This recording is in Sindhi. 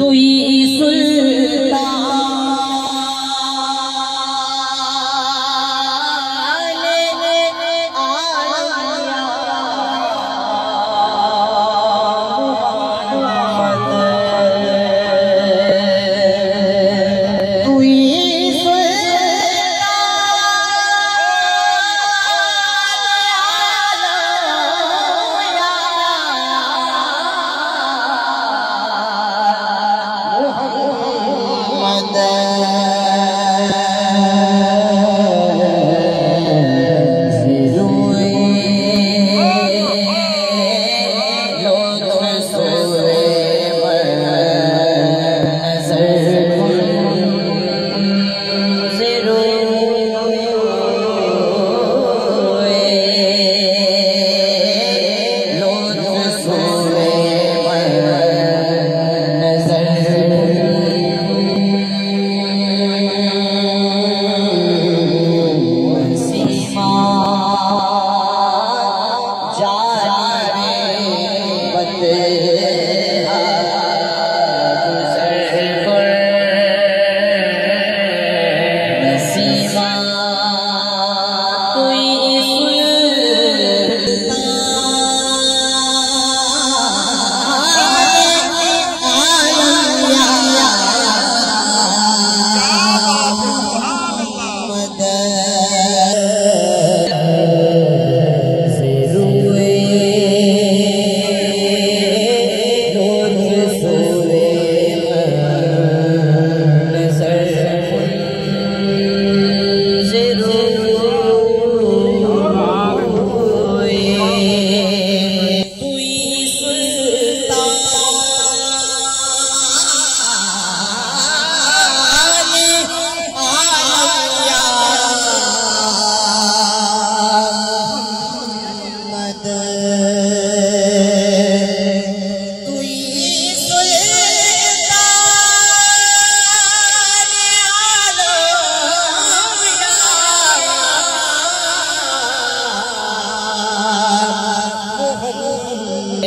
به